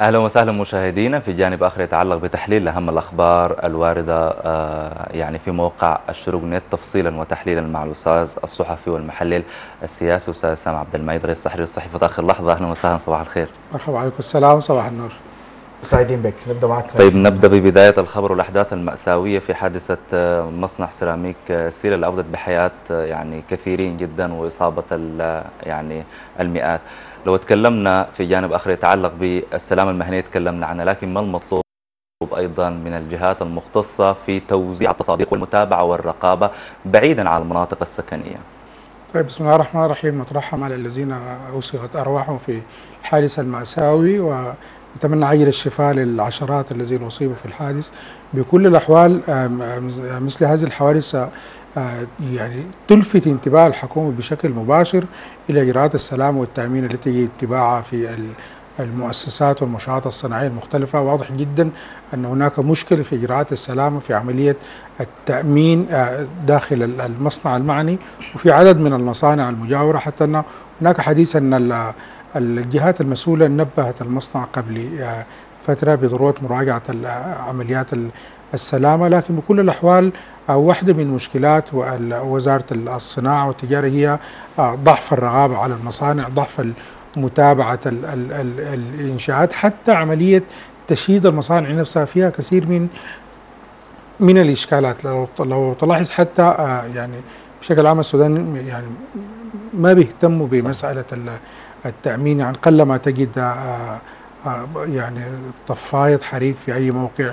أهلا وسهلا مشاهدينا. في جانب آخر يتعلق بتحليل أهم الأخبار الواردة آه، يعني في موقع الشروق نت تفصيلا وتحليلا مع الأستاذ الصحفي والمحلل السياسي أستاذ سام عبد المعيد رئيس تحرير الصحيفه آخر لحظة أهلا وسهلا صباح الخير. مرحبا عليكم السلام صباح النور. سعيدين بك. نبدأ معك طيب نبدأ ببداية الخبر والأحداث المأساوية في حادثة آه، مصنع سيراميك آه، سيلا اللي اودت بحياة آه، يعني كثيرين جدا وإصابة ال- يعني المئات. لو تكلمنا في جانب آخر يتعلق بالسلامه المهنيه تكلمنا عنها لكن ما المطلوب أيضا من الجهات المختصة في توزيع التصاديق والمتابعة والرقابة بعيدا عن المناطق السكنية؟ طيب بسم الله الرحمن الرحيم. نترحم على الذين أوسغت أرواحهم في الحادث المأساوي ونتمنى عجل الشفاء للعشرات الذين أصيبوا في الحادث. بكل الأحوال مثل هذه الحوادث آه، يعني تلفت انتباه الحكومة بشكل مباشر إلى إجراءات السلامة والتأمين التي يجب اتباعها في ال- المؤسسات والمنشآت الصناعية المختلفة. واضح جدا أن هناك مشكلة في إجراءات السلامة في عملية التأمين آه، داخل ال- المصنع المعني. وفي عدد من المصانع المجاورة حتى أن هناك حديث أن الجهات المسؤولة نبهت المصنع قبل آه، فترة بضرورة مراجعة ال- عمليات ال- السلامة لكن بكل الأحوال آه، واحدة من مشكلات وزارة الصناعة والتجارة هي آه، ضعف الرقابة على المصانع ضعف متابعة ال ال ال الإنشاءات حتى عملية تشييد المصانع نفسها فيها كثير من من الإشكالات. لو تلاحظ حتى آه، يعني بشكل عام السودان يعني ما بيهتموا بمسألة التأمين يعني قلما تجد آه، آه، يعني طفاية حريق في أي موقع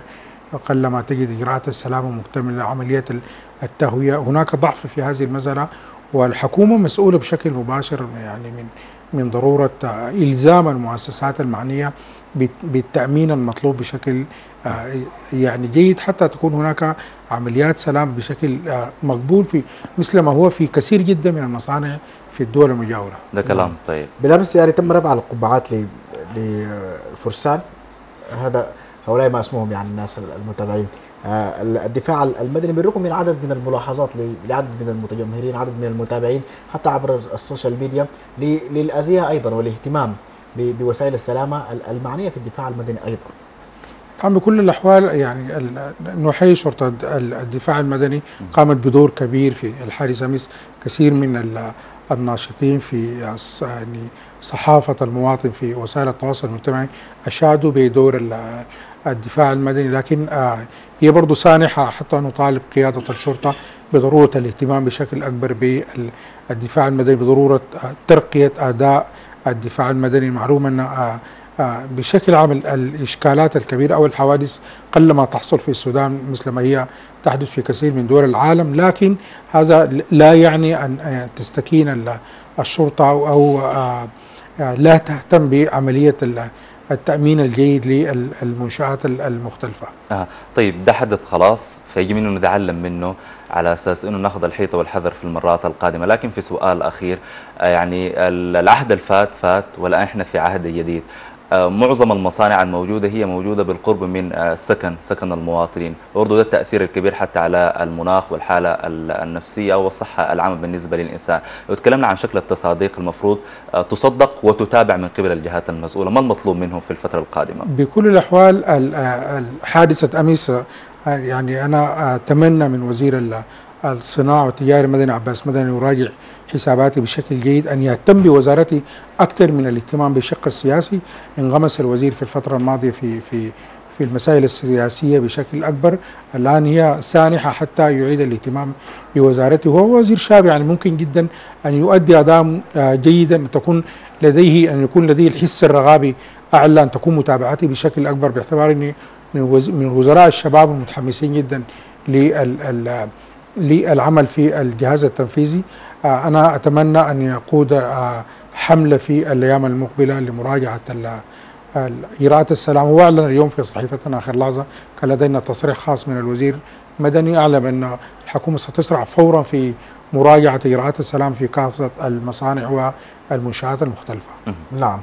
قلما تجد إجراءات السلامة مكتملة عملية ال- التهوية. هناك ضعف في هذه المسألة والحكومة مسؤولة بشكل مباشر يعني من من ضرورة آه، إلزام المؤسسات المعنية بت- بالتأمين المطلوب بشكل آه، يعني جيد حتى تكون هناك عمليات سلام بشكل آه، مقبول في مثل ما هو في كثير جدا من المصانع في الدول المجاورة. ده كلام طيب. بالامس يعني تم رفع القبعات ل- للفرسان هذا هؤلاء ما اسمهم يعني الناس المتابعين. آه، الدفاع المدني بالرغم من عدد من الملاحظات لعدد من المتجمهرين عدد من المتابعين حتى عبر السوشيال ميديا ل- للأذية أيضا والاهتمام بوسائل السلامة المعنية في الدفاع المدني أيضا. طبعا بكل الأحوال يعني نحيي شرطة ال- الدفاع المدني قامت بدور كبير في الحادث أمس كثير من ال- الناشطين في يعني صحافة المواطن في وسائل التواصل المجتمعي أشادوا بدور الدفاع المدني لكن آه، هي برضو سانحة حتى نطالب قيادة الشرطة بضرورة الاهتمام بشكل أكبر بالدفاع المدني بضرورة آه، ترقية أداء الدفاع المدني. معلوم أن آه، بشكل عام ال- الإشكالات الكبيرة أو الحوادث قلما تحصل في السودان مثل ما هي تحدث في كثير من دول العالم. لكن هذا لا يعني أن تستكين ال- الشرطة أو, لا تهتم بعملية ال- التأمين الجيد للمنشآت ال- المختلفة آه. طيب ده حدث خلاص فيجب انه نتعلم منه على أساس إنه ناخذ الحيطة والحذر في المرات القادمة لكن في سؤال أخير آه يعني ال- العهد الفات فات والان إحنا في عهد جديد معظم المصانع الموجودة هي موجودة بالقرب من آه سكن المواطنين. برضه ده التأثير الكبير حتى على المناخ والحالة ال- النفسية والصحة العامة بالنسبة للإنسان. لو تكلمنا عن شكل التصاديق المفروض آه تصدق وتتابع من قبل الجهات المسؤولة. ما المطلوب منهم في الفترة القادمة؟ بكل الأحوال ال- آه، حادثة آه، يعني أنا أتمنى من وزير الصناعة والتجارة المدني عباس مدني يراجع حساباتي بشكل جيد أن يهتم بوزارتي أكثر من الاهتمام بالشق السياسي. انغمس الوزير في الفترة الماضية في في في المسائل السياسية بشكل أكبر. الآن هي سانحة حتى يعيد الاهتمام بوزارته. وهو وزير شاب يعني ممكن جدا أن يؤدي أداء آه، جيدا تكون لديه أن يكون لديه الحس الرغابي أعلى أن تكون متابعتي بشكل أكبر باعتبار أني من وز- من وزراء الشباب المتحمسين جدا لل- للعمل في الجهاز التنفيذي. آه، أنا أتمنى أن يقود آه، حملة في الأيام المقبلة لمراجعة إجراءات السلام. وأعلن اليوم في صحيفتنا آخر لحظة كان لدينا تصريح خاص من الوزير مدني أعلم أن الحكومة ستسرع فورا في مراجعة إجراءات السلام في كافة المصانع والمنشآت المختلفة. نعم.